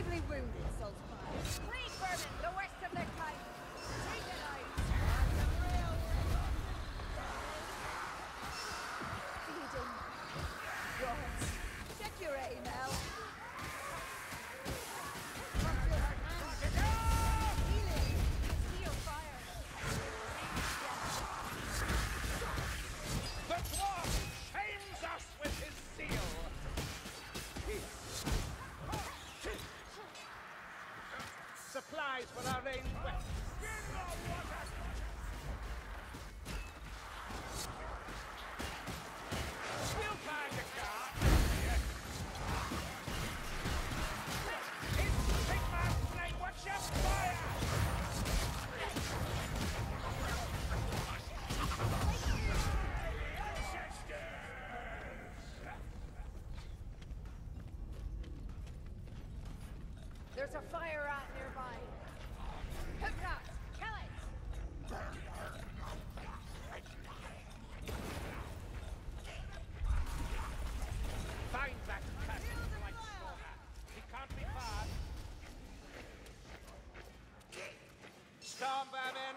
Gravely wounded, Saltzpyre. Vermin, the worst of the There's a fire rat nearby. Hypnot, kill it! Find that person who I. He can't be far. Storm Baron,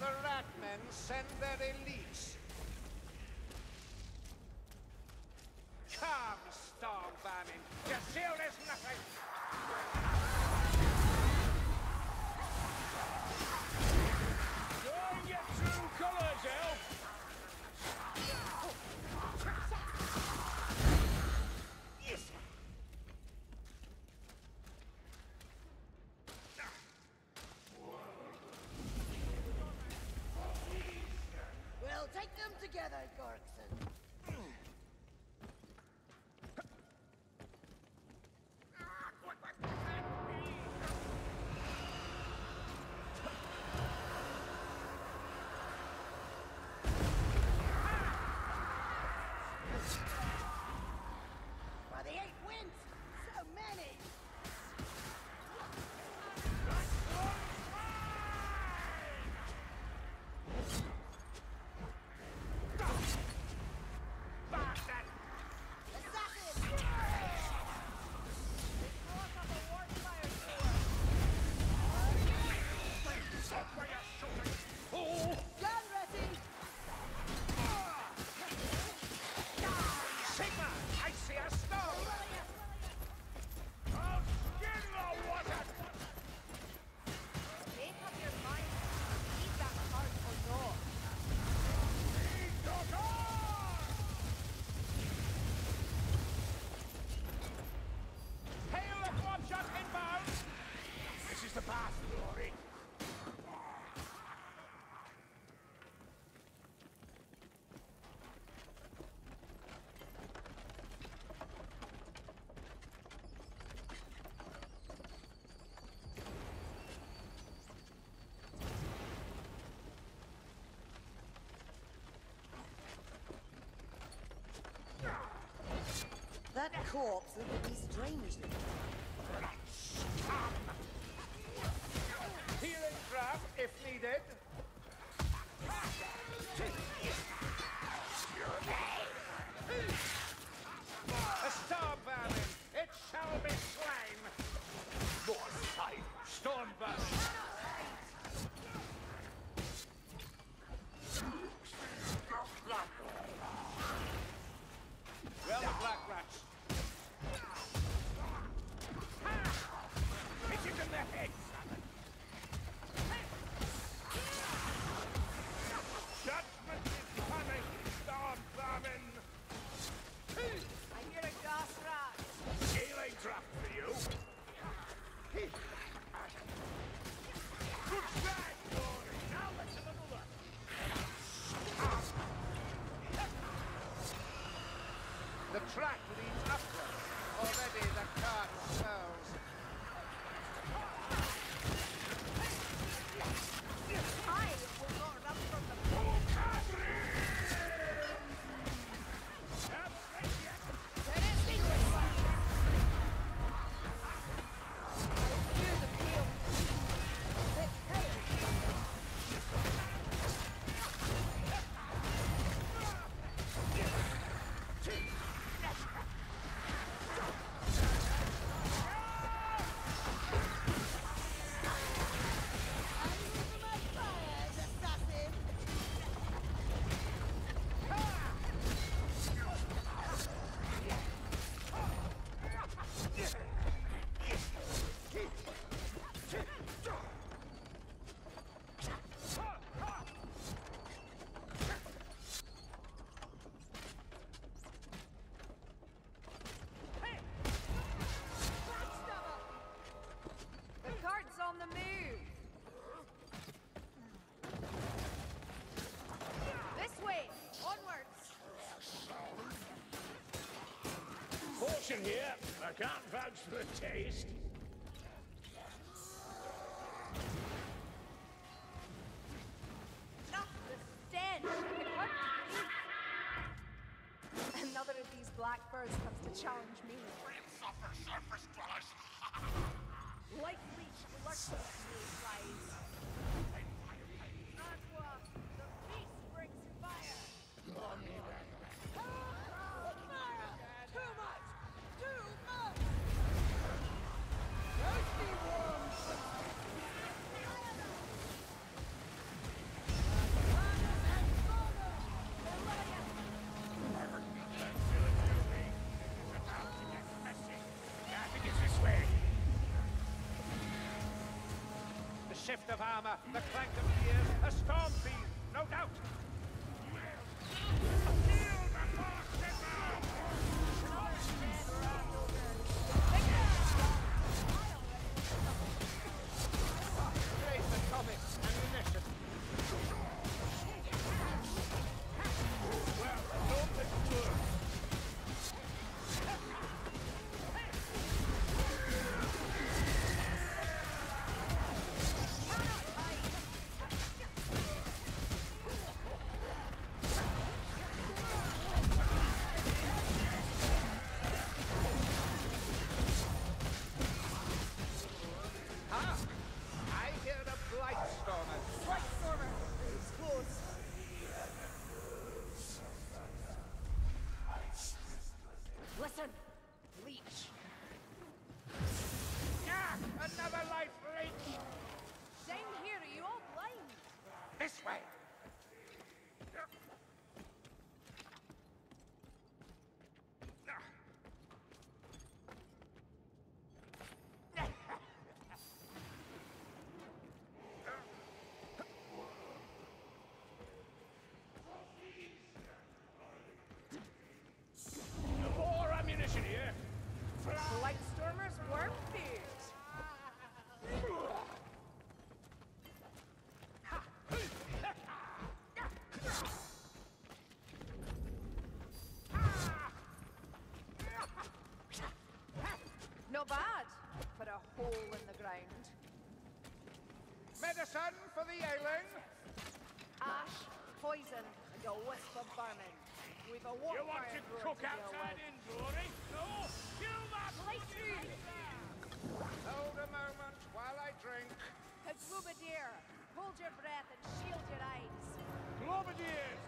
the Ratmen send their elites together, Gorks! absolutely strangely. Option here. I can't vouch for the taste. Ugh, the stench! It hurts. Another of these black birds comes to challenge me. Suffer surface dwellers. Like leech lurking shift of armor, the clank of gears, a storm This way. The ailing. Ash, poison, and a wisp of vermin. We've a war You want to cook to outside with. indoors, eh? No? Kill that food! Hold a moment while I drink. Kagrubadir, hold your breath and shield your eyes. Globadiers,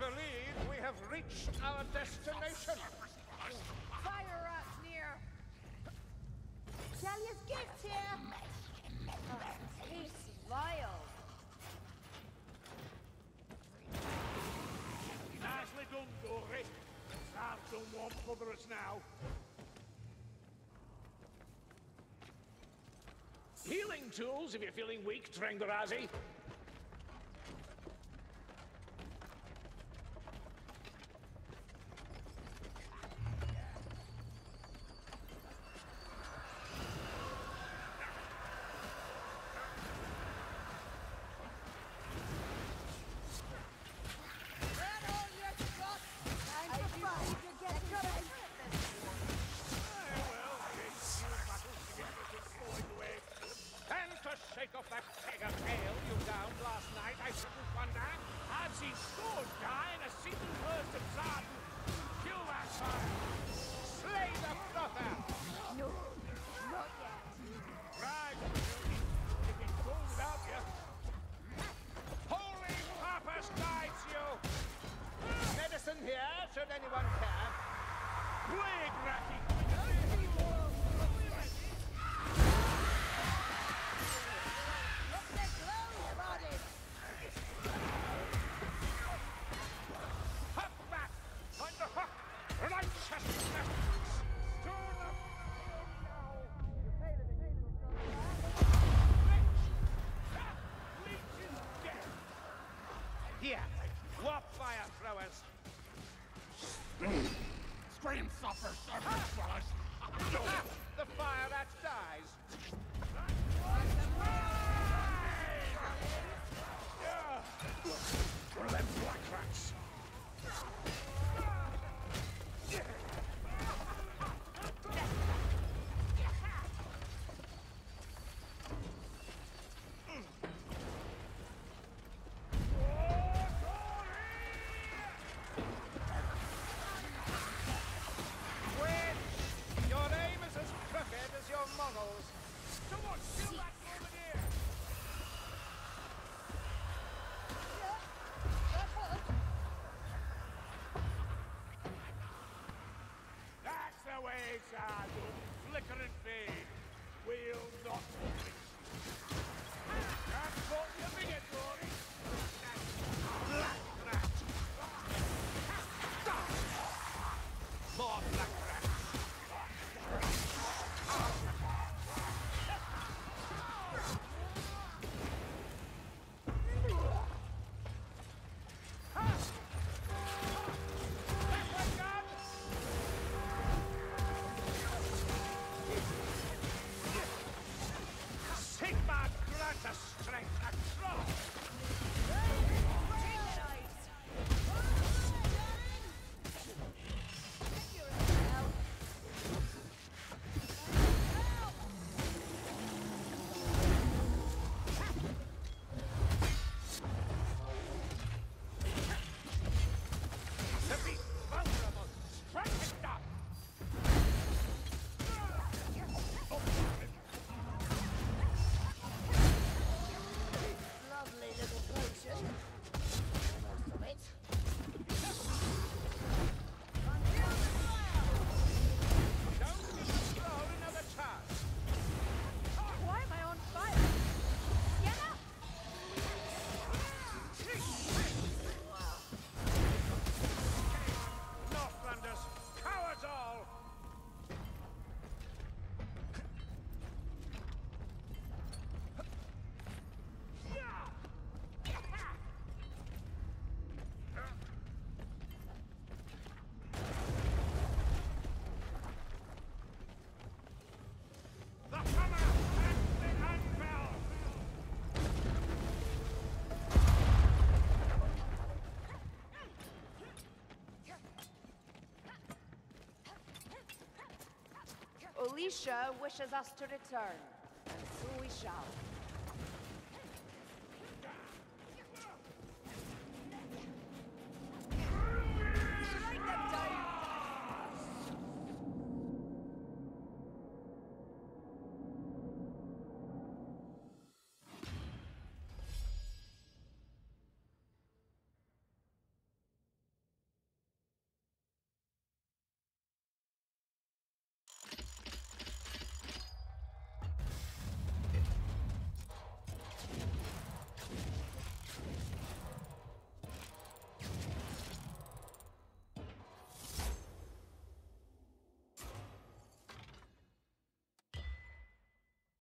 believe we have reached our destination. Fire rats near! Shallya's gift here! Oh, tastes vile. Nicely done, Dory. Sam don't want bother us now. Healing tools if you're feeling weak, Drengarazi. sad, flicker and fade, will not Alicia wishes us to return, and so we shall.